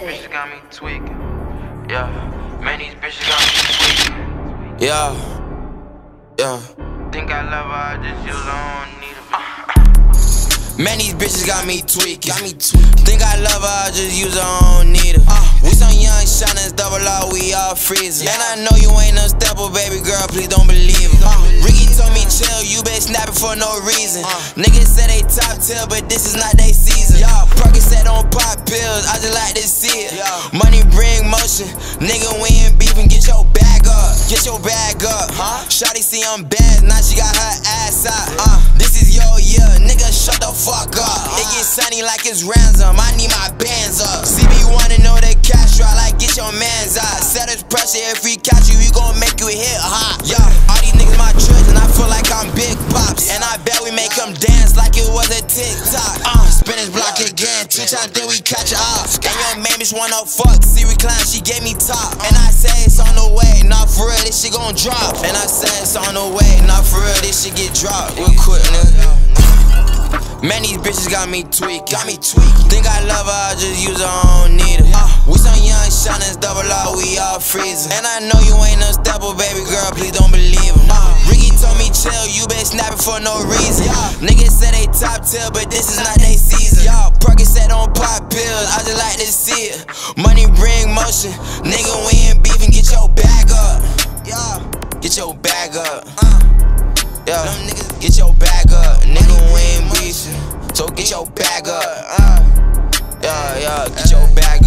bitches got me tweaking. Yeah, man, these bitches got me tweaking. Yeah, yeah. Think I love her, I just use her, I don't need her. Man, these bitches got me tweaking. Got me tweaking. Think I love her, I just use her, I don't need her. Uh, we some young shiners, double R, we all freezing. And I know you ain't no stepper, baby girl, please don't believe him. Uh, Ricky told me chill, you been snapping for no reason. Uh, Niggas say they top tier, but this is not they season. Y'all, nigga, we ain't beefing, get your bag up, get your bag up. Huh? Shawty see I'm bad, now she got her ass out. Uh, this is your year, nigga, shut the fuck up. It get sunny like it's ransom, I need my bands up. CB wanna know the cash right, like get your mans out. Set us pressure, if we catch you, we gon' make you Bet we make them dance like it was a TikTok. Uh, spin this block again, two times then we catch up. And your mamis wanna fuck, Siri Klein, she gave me top. And I say it's on the way, not for real, this shit gon' drop. And I say it's on the way, not for real, this shit get dropped. Real quick, nigga. Man, these bitches got me tweak, got me tweak. Think I love her, I just use her, I don't need her. Uh, we some young shiners, double R, we all freezing. And I know you ain't stepper, baby girl, please don't snapping for no reason. Niggas say they top tier, but this is not they season. Y'all, Percocet on pop pills, I just like to see it. Money bring motion, nigga, we ain't beefing, get your bag up. Yeah, get your bag up. Uh, yeah, get your bag up, nigga, we ain't beefing. So get your bag up. Uh, yeah, yeah, get your bag